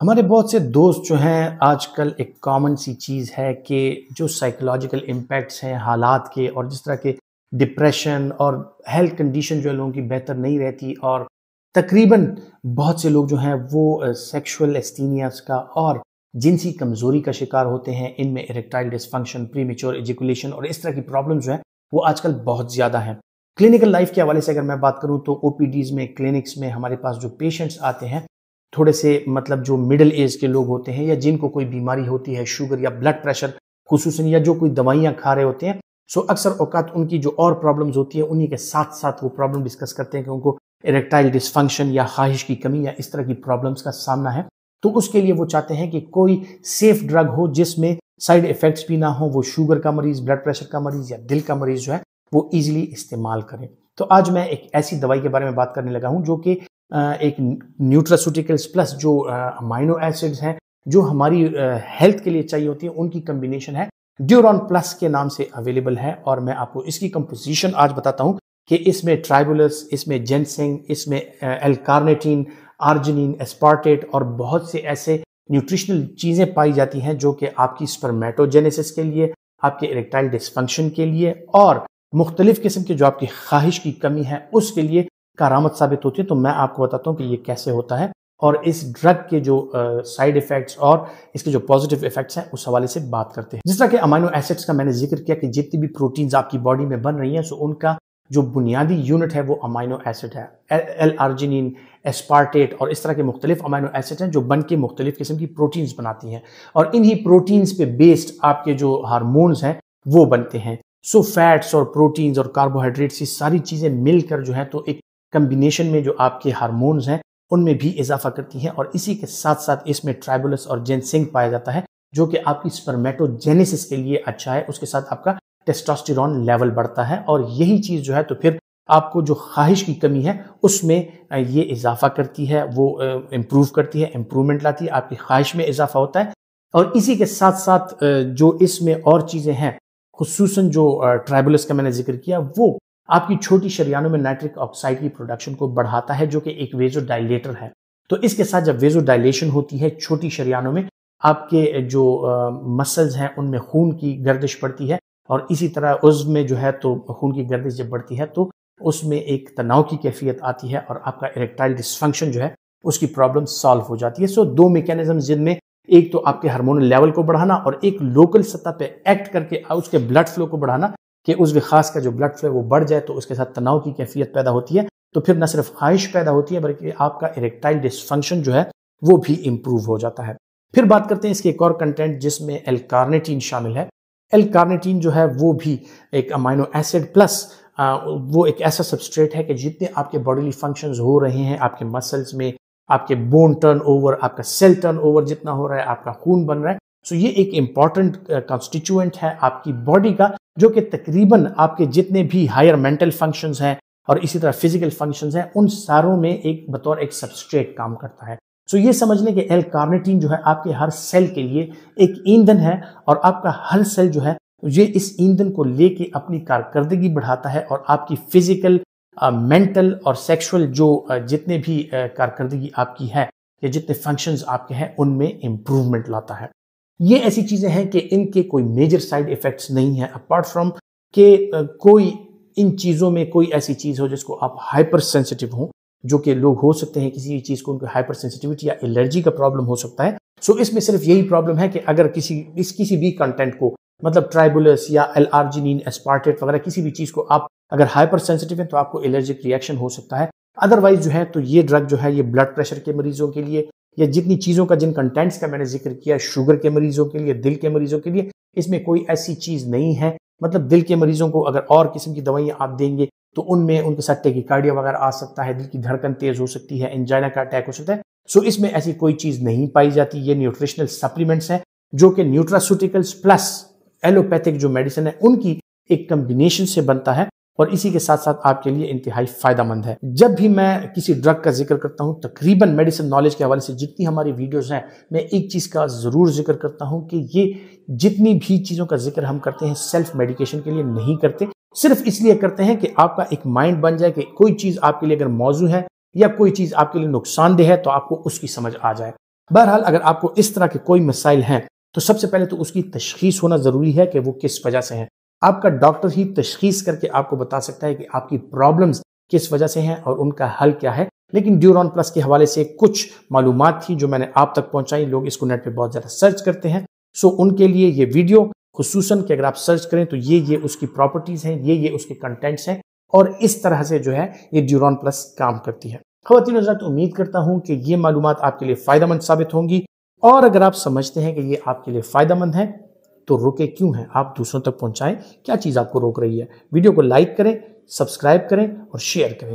हमारे बहुत से दोस्त जो हैं, आजकल एक कॉमन सी चीज़ है कि जो साइकोलॉजिकल इम्पैक्ट्स हैं हालात के और जिस तरह के डिप्रेशन और हेल्थ कंडीशन जो है लोगों की बेहतर नहीं रहती और तकरीबन बहुत से लोग जो हैं वो सेक्सुअल एस्टीनियास का और जिनसी कमज़ोरी का शिकार होते हैं, इनमें erectile dysfunction premature ejaculation और इस तरह की प्रॉब्लम जो है, वो आजकल बहुत ज़्यादा हैं। क्लिनिकल लाइफ के हवाले से अगर मैं बात करूँ तो ओ में क्लिनिक्स में हमारे पास जो पेशेंट्स आते हैं थोड़े से मतलब जो मिडिल एज के लोग होते हैं या जिनको कोई बीमारी होती है शुगर या ब्लड प्रेशर खसूस या जो कोई दवाइयाँ खा रहे होते हैं सो अक्सर औकात उनकी जो और प्रॉब्लम्स होती है, उन्हीं के साथ साथ वो प्रॉब्लम डिस्कस करते हैं कि उनको इरेक्टाइल डिसफंक्शन या ख्वाहिश की कमी या इस तरह की प्रॉब्लम्स का सामना है। तो उसके लिए वो चाहते हैं कि कोई सेफ़ ड्रग हो जिसमें साइड इफेक्ट्स भी ना हो, वो शुगर का मरीज़ ब्लड प्रेशर का मरीज़ या दिल का मरीज़ जो है, वो इजीली इस्तेमाल करें। तो आज मैं एक ऐसी दवाई के बारे में बात करने लगा हूँ जो कि एक न्यूट्रासूटिकल्स प्लस जो अमाइनो एसिड्स हैं, जो हमारी हेल्थ के लिए चाहिए होती है, उनकी कम्बिनेशन है। ड्यूरॉन प्लस के नाम से अवेलेबल है और मैं आपको इसकी कंपोजिशन आज बताता हूँ कि इसमें ट्राइबुलस इसमें जेंसिंग इसमें एल्कारनेटीन आर्जिनिन एस्पार्टेट और बहुत से ऐसे न्यूट्रिशनल चीज़ें पाई जाती हैं जो कि आपकी स्पर्मेटोजेनेसिस के लिए, आपके इरेक्टाइल डिस्फंक्शन के लिए और मुख्तलिफ़ किस्म के जो आपकी ख्वाहिश की कमी है, उसके लिए कारामत साबित होती है तो मैं आपको बताता हूँ कि ये कैसे होता है और इस ड्रग के जो साइड इफेक्ट्स और इसके जो पॉजिटिव इफेक्ट्स हैं, उस हवाले से बात करते हैं। जिस तरह के अमाइनो एसिड्स का मैंने ज़िक्र किया कि जितनी भी प्रोटीन्स आपकी बॉडी में बन रही हैं सो उनका जो बुनियादी यूनिट है, वो अमाइनो एसिड है। एल आर्जिनिन एस्पार्टेट और इस तरह के मुख्तलिफ़ अमाइनो एसिड हैं, जो बन के मुख्तलिफ़ किस्म की प्रोटीन्स बनाती हैं और इन्हीं प्रोटीन्स पे बेस्ड आपके जो हारमोन्स हैं, वो बनते हैं। सो फैट्स और प्रोटीन्स और कार्बोहाइड्रेट्स ये सारी चीज़ें मिलकर जो है तो एक कम्बिनेशन में जो आपके हारमोन्स हैं, उनमें भी इजाफा करती हैं और इसी के साथ साथ इसमें ट्राइबुलस और जेनसिंग पाया जाता है, जो कि आपकी स्पर्मेटोजेनेसिस के लिए अच्छा है। उसके साथ आपका टेस्टोस्टेरॉन लेवल बढ़ता है और यही चीज़ जो है तो फिर आपको जो ख्वाहिश की कमी है, उसमें ये इजाफा करती है, वो इम्प्रूव करती है इम्प्रूवमेंट लाती है, आपकी ख्वाहिश में इजाफा होता है। और इसी के साथ साथ जो इसमें और चीज़ें हैं खसूस जो ट्राइबुलस का मैंने ज़िक्र किया, वो आपकी छोटी शरियानों में नाइट्रिक ऑक्साइड की प्रोडक्शन को बढ़ाता है, जो कि एक वेजो डायलेटर है। तो इसके साथ जब वेजो डायलेशन होती है, छोटी शरियानों में आपके जो मसल्स हैं, उनमें खून की गर्दिश पड़ती है और इसी तरह उज्व में जो है तो खून की गर्दिश जब बढ़ती है तो उसमें एक तनाव की कैफियत आती है और आपका इरेक्टाइल डिसफंक्शन जो है, उसकी प्रॉब्लम सॉल्व हो जाती है। सो दो मेकेनिज्म जिनमें एक तो आपके हार्मोनल लेवल को बढ़ाना और एक लोकल सतह पे एक्ट करके, उसके ब्लड फ्लो को बढ़ाना कि उस विखास का जो ब्लड फ्लो वो बढ़ जाए तो उसके साथ तनाव की कैफियत पैदा होती है। तो फिर न सिर्फ़ ख्वाहिश पैदा होती है बल्कि आपका इरेक्टाइल डिसफंक्शन जो है वो भी इम्प्रूव हो जाता है। फिर बात करते हैं इसके एक और कंटेंट जिसमें एल्कारनेटीन शामिल है। एल्कारनेटीन जो है वो भी एक अमाइनो एसिड प्लस आ, वो एक ऐसा सबस्ट्रेट है कि जितने आपके बॉडीली फ़ंक्शंस हो रहे हैं आपके मसल्स में आपके बोन टर्न ओवर आपका सेल टर्न ओवर जितना हो रहा है आपका खून बन रहा है सो ये एक इंपॉर्टेंट कॉन्स्टिट्यूएंट है आपकी बॉडी का, जो कि तकरीबन आपके जितने भी हायर मेंटल फ़ंक्शंस हैं और इसी तरह फ़िज़िकल फ़ंक्शंस हैं, उन सारों में एक बतौर एक सबस्ट्रेट काम करता है। सो ये समझ लें कि एल कार्नेटीन जो है आपके हर सेल के लिए एक ईंधन है और आपका हर सेल जो है, ये इस ईंधन को लेके अपनी कारकर्दगी बढ़ाता है और आपकी फ़िज़िकल मेंटल और सेक्सुअल जो जितने भी कारकर्दगी आपकी है या जितने फ़ंक्शंस आपके हैं, उनमें इम्प्रूवमेंट लाता है। ये ऐसी चीज़ें हैं कि इनके कोई मेजर साइड इफ़ेक्ट्स नहीं है अपार्ट फ्रॉम के कोई इन चीज़ों में कोई ऐसी चीज़ हो जिसको आप हाइपर सेंसिटिव हो जो कि लोग हो सकते हैं किसी भी चीज़ को उनको हाइपर सेंसिटिविटी या एलर्जी का प्रॉब्लम हो सकता है। सो so, इसमें सिर्फ़ यही प्रॉब्लम है कि अगर किसी इस किसी भी कंटेंट को मतलब ट्राइबुलस या एल आर्जिनिन एस्पार्टेट वगैरह किसी भी चीज़ को आप अगर हाइपर सेंसिटिव है तो आपको एलर्जिक रिएक्शन हो सकता है। अदरवाइज़ जो है तो ये ड्रग जो है ये ब्लड प्रेशर के मरीजों के लिए या जितनी चीज़ों का जिन कंटेंट्स का मैंने ज़िक्र किया शुगर के मरीजों के लिए, दिल के मरीजों के लिए, इसमें कोई ऐसी चीज़ नहीं है। मतलब दिल के मरीजों को अगर और किस्म की दवाइयाँ आप देंगे तो उनमें उनके साथ टेकिकार्डिया वगैरह आ सकता है, दिल की धड़कन तेज हो सकती है एंजाइना का अटैक हो सकता है। सो इसमें ऐसी कोई चीज़ नहीं पाई जाती। ये न्यूट्रिशनल सप्लीमेंट्स हैं, जो कि न्यूट्रासूटिकल्स प्लस एलोपैथिक जो मेडिसिन है, उनकी एक कम्बिनेशन से बनता है। और इसी के साथ साथ आपके लिए इंतहाई फ़ायदेमंद है। जब भी मैं किसी ड्रग का ज़िक्र करता हूँ, तकरीबन मेडिसिन नॉलेज के हवाले से जितनी हमारी वीडियोस हैं, मैं एक चीज़ का ज़रूर ज़िक्र करता हूँ कि ये जितनी भी चीज़ों का ज़िक्र हम करते हैं सेल्फ मेडिकेशन के लिए नहीं करते। सिर्फ़ इसलिए करते हैं कि आपका एक माइंड बन जाए कि कोई चीज़ आपके लिए अगर मौजू है या कोई चीज़ आपके लिए नुकसानदेह है तो आपको उसकी समझ आ जाए। बहरहाल, अगर आपको इस तरह के कोई मसाइल हैं तो सबसे पहले तो उसकी तशखीस होना ज़रूरी है कि वो किस वजह से है। आपका डॉक्टर ही तशखीस करके आपको बता सकता है कि आपकी प्रॉब्लम्स किस वजह से हैं और उनका हल क्या है। लेकिन ड्यूरॉन प्लस के हवाले से कुछ मालूम थी जो मैंने आप तक पहुंचाई। लोग इसको नेट पे बहुत ज़्यादा सर्च करते हैं। सो उनके लिए ये वीडियो खसूस कि अगर आप सर्च करें तो ये ये उसकी प्रॉपर्टीज़ हैं, ये ये उसके कंटेंट्स हैं और इस तरह से जो है ये ड्यूरॉन प्लस काम करती है। खवतिन हज़रत उम्मीद करता हूँ कि ये मालूम आपके लिए फ़ायदेमंद साबित होंगी और अगर आप समझते हैं कि ये आपके लिए फ़ायदेमंद है तो रुके क्यों हैं? आप दूसरों तक पहुंचाएँ? क्या चीज़ आपको रोक रही है? वीडियो को लाइक करें, सब्सक्राइब करें और शेयर करें।